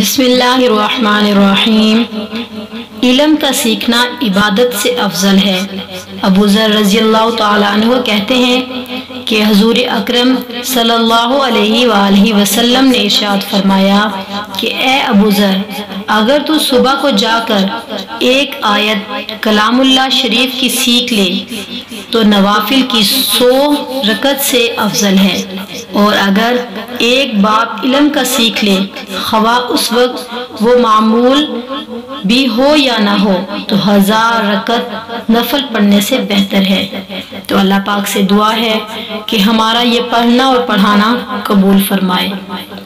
بسم اللہ الرحمن الرحیم۔ علم کا سیکھنا عبادت سے افضل ہے۔ ابو ذر رضی اللہ تعالیٰ عنہ کہتے ہیں کہ حضور اکرم صلی اللہ علیہ وآلہ وسلم نے ارشاد فرمایا کہ اے ابو ذر، اگر تو صبح کو جا کر ایک آیت کلام اللہ شریف کی سیکھ لے، تو نوافل کی سو رکعت سے افضل ہے۔ اور اگر ایک باب علم کا سیکھ لے، خواہ اس وقت وہ معمول بہ ہو یا نہ ہو، تو ہزار رکعت نفل پڑھنے سے بہتر ہے۔ تو اللہ پاک سے دعا ہے کہ ہمارا یہ پڑھنا اور پڑھانا قبول فرمائے۔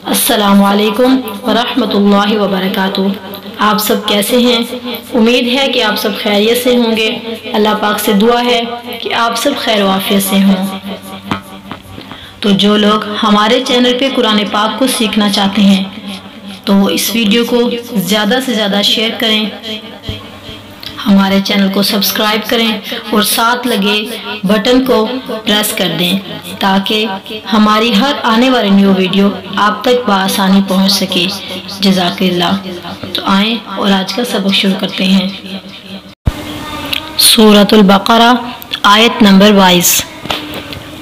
السلام علیکم ورحمۃ اللہ وبرکاتہ۔ آپ سب کیسے ہیں؟ امید ہے کہ آپ سب خیریت سے ہوں گے۔ اللہ پاک سے دعا ہے کہ آپ سب خیر و سے ہوں۔ تو جو لوگ ہمارے چینل پہ قرآن پاک کو سیکھنا چاہتے ہیں، تو وہ اس ویڈیو کو زیادہ سے زیادہ شیئر کریں۔ ہمارے چینل کو سبسکرائب کریں اور ساتھ لگے بٹن کو پریس کر دیں تاکہ ہماری ہر آنے والی نیو ویڈیو آپ تک بآسانی پہنچ سکے۔ جزاک اللہ۔ تو آئیں اور آج کا سبق شروع کرتے ہیں۔ سورة البقرہ، آیت نمبر وائز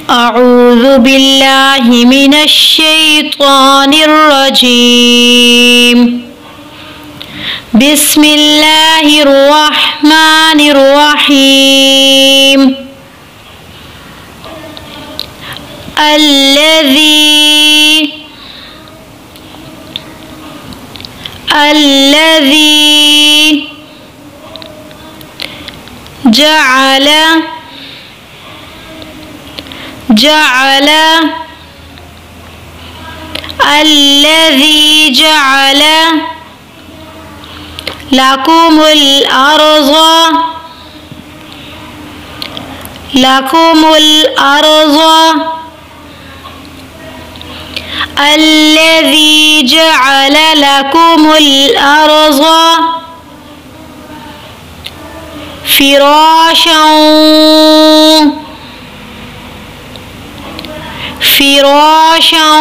أعوذ بالله من الشيطان الرجيم. بسم الله الرحمن الرحيم. الذي الذي جعل جعل الذي جعل لكم الأرض لكم الأرض الذي جعل لكم الأرض فراشا فراشا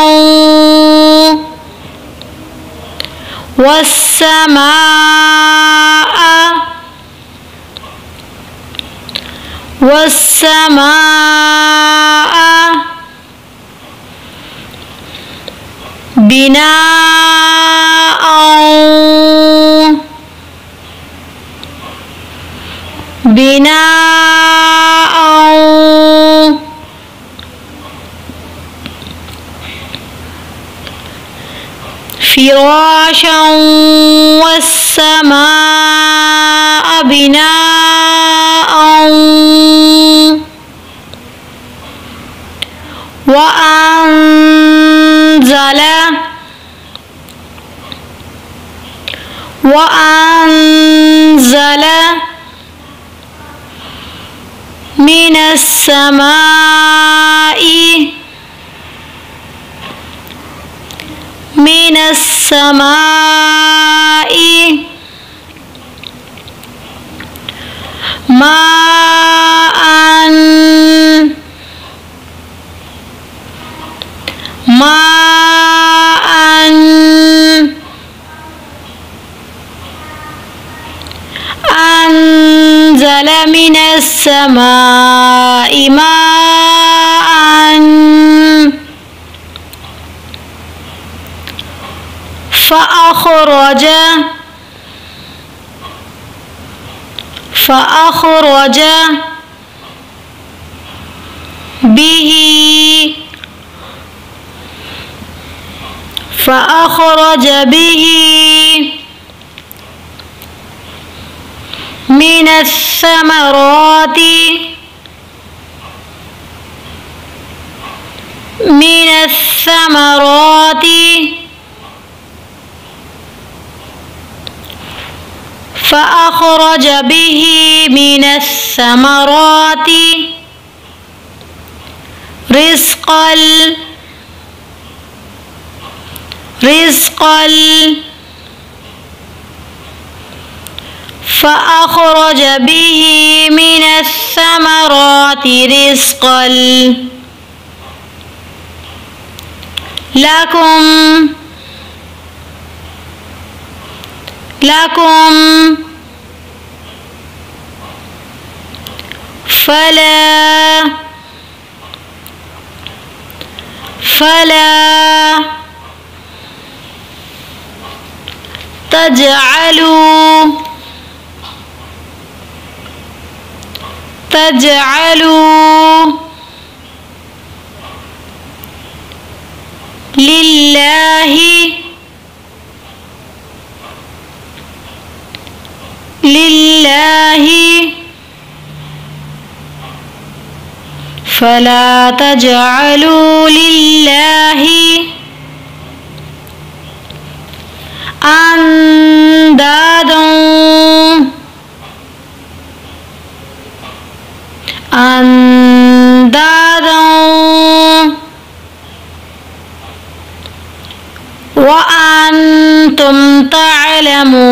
والسماء والسماء بناء بناء فراشا والسماء بناء وأنزل وأنزل من السماء من السماء ماء ماء أنزل من السماء ماء فأخرج فأخرج به فأخرج به من الثمرات من الثمرات فأخرج به من الثمرات رزقا رزقا فأخرج به من الثمرات رزقا لكم لكم فلا فلا تجعلوا تجعلوا لله لله فلا تجعلوا لله أندادا أندادا وأنتم تعلمون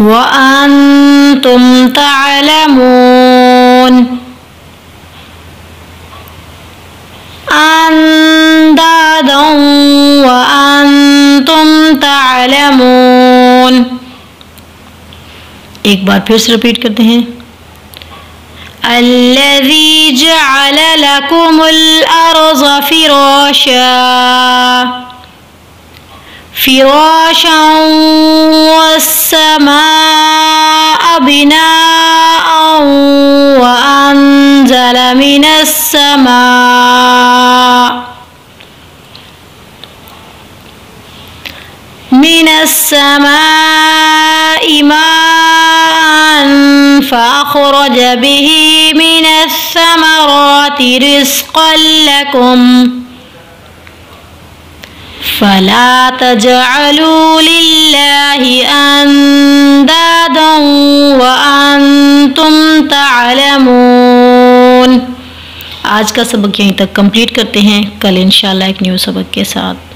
وأنتم تعلمون أندادا وأنتم تعلمون एक बार फिर से रिपीट करते हैं الذي جعل لكم الأرض فراشا فراشا والسماء بناء وأنزل من السماء من السماء ماء فأخرج به من الثمرات رزقا لكم فلا تجعلوا لله أندادا وأنتم تعلمون۔ آج کا سبق یہیں تک کمپلیٹ کرتے ہیں۔ کل انشاءاللہ ایک نیو سبق کے ساتھ۔